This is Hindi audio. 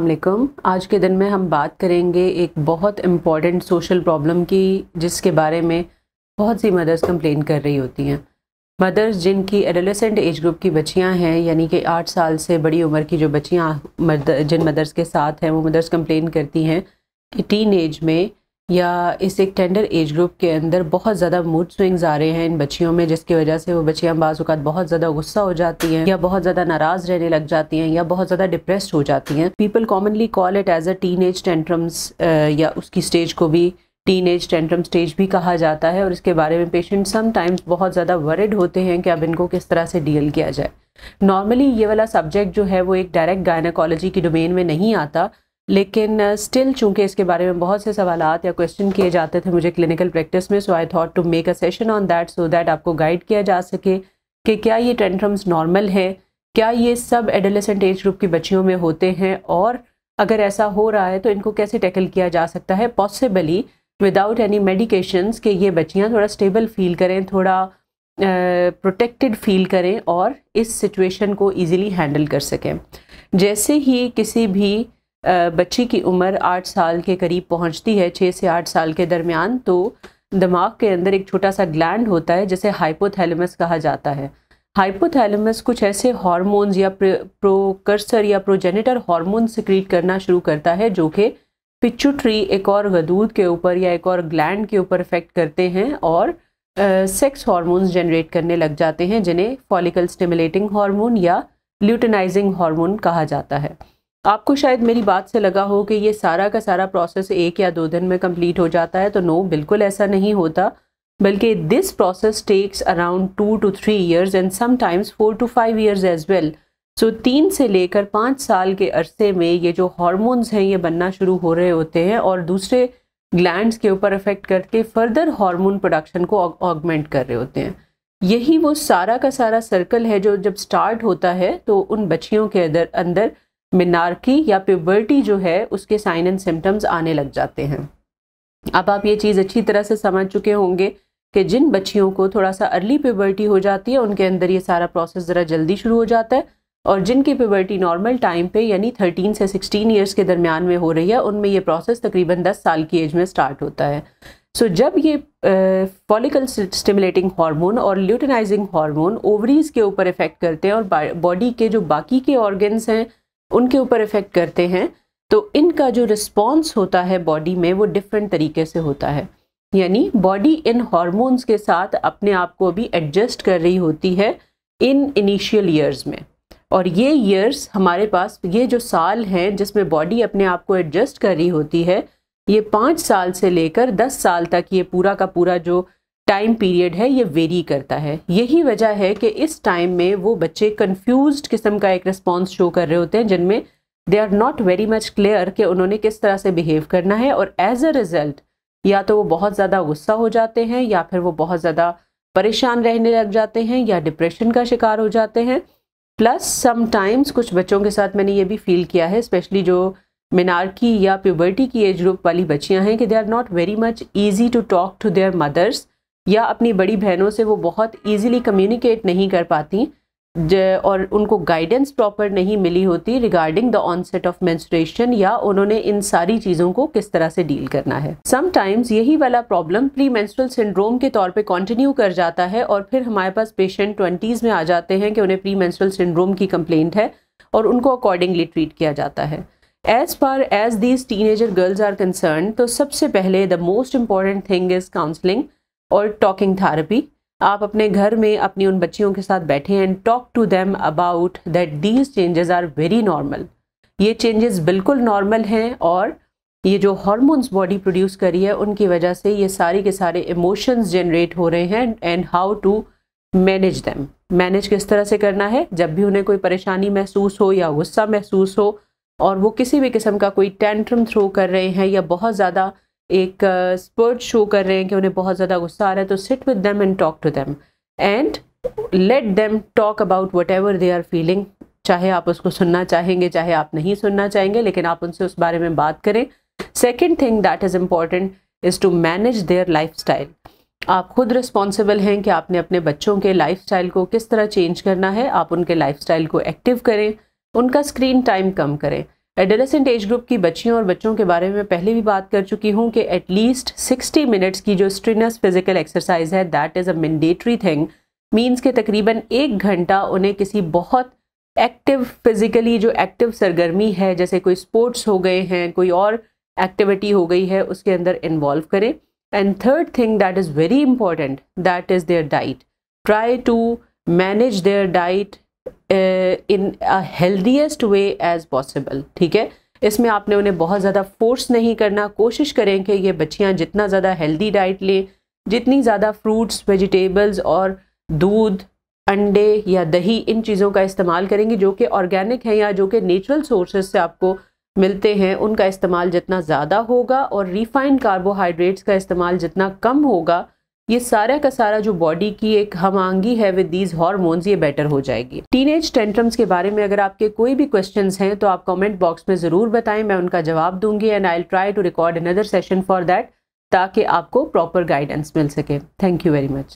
वालेकुम। आज के दिन में हम बात करेंगे एक बहुत इंपॉर्टेंट सोशल प्रॉब्लम की, जिसके बारे में बहुत सी मदर्स कंप्लेन कर रही होती हैं। मदर्स जिनकी एडोलेसेंट एज ग्रुप की बच्चियाँ हैं, यानी कि आठ साल से बड़ी उम्र की जो बच्चियाँ मदर जिन मदर्स के साथ हैं, वो मदर्स कंप्लेन करती हैं कि टीन में या इस एक टेंडर एज ग्रुप के अंदर बहुत ज़्यादा मूड स्विंग्स आ रहे हैं इन बच्चियों में, जिसकी वजह से वो बच्चियाँ बाज़ात बहुत ज़्यादा गुस्सा हो जाती हैं, या बहुत ज़्यादा नाराज़ रहने लग जाती हैं, या बहुत ज़्यादा डिप्रेस्ड हो जाती हैं। People commonly call it as a teenage tantrums या उसकी स्टेज को भी टीन एज टेंट्रम स्टेज भी कहा जाता है, और इसके बारे में पेशेंट समटाइम्स बहुत ज़्यादा वरिड होते हैं कि अब इनको किस तरह से डील किया जाए। नॉर्मली ये वाला सब्जेक्ट जो है वो एक डायरेक्ट गायनाकोलॉजी की डोमेन में नहीं आता लेकिन स्टिल चूँकि इसके बारे में बहुत से सवाल या क्वेश्चन किए जाते थे मुझे क्लिनिकल प्रैक्टिस में so I thought to make a session on that so that आपको गाइड किया जा सके कि क्या ये टेंट्रम्स नॉर्मल है, क्या ये सब एडोलेसेंट एज ग्रुप की बच्चियों में होते हैं और अगर ऐसा हो रहा है तो इनको कैसे टैकल किया जा सकता है? पॉसिबली विदाउट एनी मेडिकेशंस कि ये बच्चियाँ थोड़ा स्टेबल फील करें, थोड़ा प्रोटेक्टेड फील करें और इस सिचुएशन को ईज़िली हैंडल कर सकें। जैसे ही किसी भी बच्ची की उम्र आठ साल के करीब पहुँचती है छः से आठ साल के दरमियान। तो दिमाग के अंदर एक छोटा सा ग्लैंड होता है, जिसे हाइपोथैलेमस कहा जाता है। हाइपोथैलेमस कुछ ऐसे हार्मोन्स या प्रोकर्सर या प्रोजेनिटर हार्मोन सिक्रीट करना शुरू करता है, जो कि पिचुट्री एक और गदूद के ऊपर या एक और ग्लैंड के ऊपर इफ़ेक्ट करते हैं और सेक्स हार्मोन्स जनरेट करने लग जाते हैं, जिन्हें फॉलिकल स्टिमुलेटिंग हार्मोन या ल्यूटनाइजिंग हार्मोन कहा जाता है। आपको शायद मेरी बात से लगा हो कि ये सारा का सारा प्रोसेस एक या दो दिन में कंप्लीट हो जाता है तो नो बिल्कुल ऐसा नहीं होता। बल्कि this process takes around two to three years and sometimes four to five years as well so तीन से लेकर पाँच साल के अरसे में ये जो हॉर्मोन्स हैं, ये बनना शुरू हो रहे होते हैं और दूसरे ग्लैंड्स के ऊपर इफ़ेक्ट करके फर्दर हार्मोन प्रोडक्शन को ऑगमेंट कर रहे होते हैं। यही वो सारा का सारा सर्कल है जो जब स्टार्ट होता है तो उन बच्चियों के अंदर अंदर मिनार्की या प्यूबर्टी जो है उसके साइन एंड सिम्टम्स आने लग जाते हैं। अब आप ये चीज़ अच्छी तरह से समझ चुके होंगे कि जिन बच्चियों को थोड़ा सा अर्ली प्यूबर्टी हो जाती है उनके अंदर ये सारा प्रोसेस ज़रा जल्दी शुरू हो जाता है और जिनकी प्यूबर्टी नॉर्मल टाइम पे यानी 13 से 16 ईयर्स के दरमियान में हो रही है उनमें ये प्रोसेस तकरीबन 10 साल की एज में स्टार्ट होता है। सो so, जब ये फॉलिकल स्टिमुलेटिंग हार्मोन और ल्यूटनाइजिंग हार्मोन ओवरीज के ऊपर इफ़ेक्ट करते हैं और बॉडी के जो बाकी के ऑर्गन्स हैं उनके ऊपर इफ़ेक्ट करते हैं तो इनका जो रिस्पॉन्स होता है बॉडी में, वो डिफरेंट तरीके से होता है। यानी बॉडी इन हॉर्मोन्स के साथ अपने आप को भी एडजस्ट कर रही होती है इन इनिशियल ईयर्स में। और ये ईयर्स हमारे पास, ये जो साल हैं जिसमें बॉडी अपने आप को एडजस्ट कर रही होती है, ये पाँच साल से लेकर दस साल तक ये पूरा का पूरा जो टाइम पीरियड है, ये वेरी करता है। यही वजह है कि इस टाइम में वो बच्चे कंफ्यूज किस्म का एक रिस्पॉन्स शो कर रहे होते हैं, जिनमें they are not very much clear कि उन्होंने किस तरह से बिहेव करना है और एज अ रिज़ल्ट या तो वो बहुत ज़्यादा गुस्सा हो जाते हैं, या फिर वो बहुत ज़्यादा परेशान रहने लग जाते हैं, या डिप्रेशन का शिकार हो जाते हैं। प्लस समटाइम्स कुछ बच्चों के साथ मैंने ये भी फील किया है स्पेशली जो मिनारकी या प्यूबर्टी की एज ग्रुप वाली बच्चियाँ हैं कि they are not very much easy to talk to their mothers या अपनी बड़ी बहनों से वो बहुत ईजिली कम्युनिकेट नहीं कर पाती और उनको गाइडेंस प्रॉपर नहीं मिली होती regarding the onset of menstruation या उन्होंने इन सारी चीज़ों को किस तरह से डील करना है। समटाइम्स यही वाला प्रॉब्लम प्री मेंस्ट्रुअल सिंड्रोम के तौर पे कंटिन्यू कर जाता है और फिर हमारे पास पेशेंट ट्वेंटीज़ में आ जाते हैं कि उन्हें प्री मेंस्ट्रुअल सिंड्रोम की कंप्लेंट है और उनको अकॉर्डिंगली ट्रीट किया जाता है। As far as these teenager girls are concern तो सबसे पहले the most important thing is counselling और टॉकिंग थेरेपी आप अपने घर में अपनी उन बच्चियों के साथ बैठे and talk to them about that these changes are very normal ये चेंजेस बिल्कुल नॉर्मल हैं और ये जो हॉर्मोन्स बॉडी प्रोड्यूस करी है, उनकी वजह से ये सारी के सारे इमोशंस जनरेट हो रहे हैं and how to manage them manage किस तरह से करना है? जब भी उन्हें कोई परेशानी महसूस हो या गुस्सा महसूस हो और वो किसी भी किस्म का कोई टेंट्रम थ्रो कर रहे हैं या बहुत ज़्यादा एक स्पर्ट शो कर रहे हैं कि उन्हें बहुत ज़्यादा गुस्सा आ रहा है तो sit with them and talk to them and let them talk about whatever they are feeling चाहे आप उसको सुनना चाहेंगे, चाहे आप नहीं सुनना चाहेंगे, लेकिन आप उनसे उस बारे में बात करें। Second thing that is important is to manage their lifestyle आप खुद रिस्पॉन्सिबल हैं कि आपने अपने बच्चों के लाइफ स्टाइल को किस तरह चेंज करना है। आप उनके लाइफ स्टाइल को एक्टिव करें। उनका स्क्रीन टाइम कम करें। एडोलेसेंट एज ग्रुप की बच्चियों और बच्चों के बारे में पहले भी बात कर चुकी हूँ कि एटलीस्ट 60 मिनट्स की जो स्ट्रिनस फ़िज़िकल एक्सरसाइज है that is a mandatory thing means के तकरीबन एक घंटा उन्हें किसी बहुत एक्टिव फिजिकली जो एक्टिव सरगर्मी है, जैसे कोई स्पोर्ट्स हो गए हैं, कोई और एक्टिविटी हो गई है, उसके अंदर इन्वॉल्व करें। And third thing that is very important that is their diet try to manage their diet in healthiest way as possible ठीक है? इसमें आपने उन्हें बहुत ज़्यादा फोर्स नहीं करना। कोशिश करें कि ये बच्चियाँ जितना ज़्यादा हेल्दी डाइट लें, जितनी ज़्यादा फ्रूट्स वेजिटेबल्स और दूध, अंडे या दही इन चीज़ों का इस्तेमाल करेंगी, जो कि ऑर्गेनिक हैं या जो कि नेचुरल सोर्सेज से आपको मिलते हैं, उनका इस्तेमाल जितना ज़्यादा होगा और रिफाइंड कार्बोहाइड्रेट्स का इस्तेमाल जितना कम होगा ये सारा का सारा जो बॉडी की एक हमांगी है विद दीज हॉर्मोन्स ये बेटर हो जाएगी। टीनेज टेंट्रम्स के बारे में अगर आपके कोई भी क्वेश्चन हैं तो आप कॉमेंट बॉक्स में ज़रूर बताएँ, मैं उनका जवाब दूँगी and I try to record another session for that ताकि आपको प्रॉपर गाइडेंस मिल सके। Thank you very much